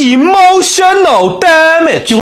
emotional damage.